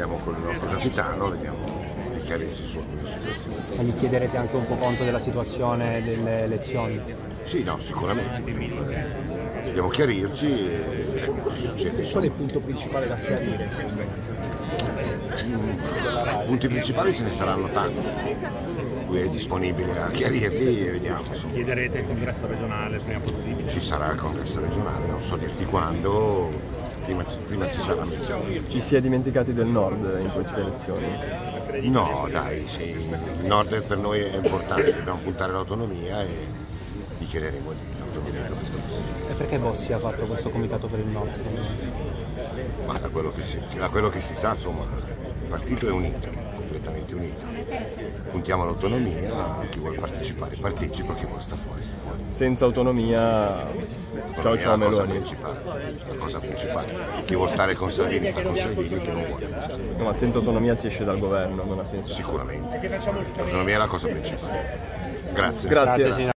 parliamo con il nostro capitano, vediamo di chiarirci su alcune situazioni. Ma gli chiederete anche un po' conto della situazione delle elezioni? Sì, no, sicuramente. Dobbiamo chiarirci e vedremo cosa succede. Qual è il punto principale da chiarire? I punti principali ce ne saranno tanti, lui è disponibile a chiarirli e vediamo. insomma. Chiederete il congresso regionale il prima possibile. Ci sarà il congresso regionale, non so dirti quando, prima, prima ci sarà meglio. Ci si è dimenticati del nord in queste elezioni. No, dai, sì, il nord per noi è importante, dobbiamo puntare l'autonomia e gli chiederemo di l'autonomia il questo. E perché Bossi ha fatto questo comitato per il nord secondo me? Ma da quello che si, da quello che si sa, insomma, il partito è unito, completamente unito. Puntiamo all'autonomia, chi vuole partecipare partecipa, chi vuole sta fuori sta fuori. Senza autonomia, ciao ciao è la cosa Meloni. principale, la cosa principale. Chi vuole stare con Salvini sta con Salvini, chi non vuole. No, ma senza autonomia si esce dal governo, non ha senso. Sicuramente. L'autonomia è la cosa principale. Grazie. Grazie. signor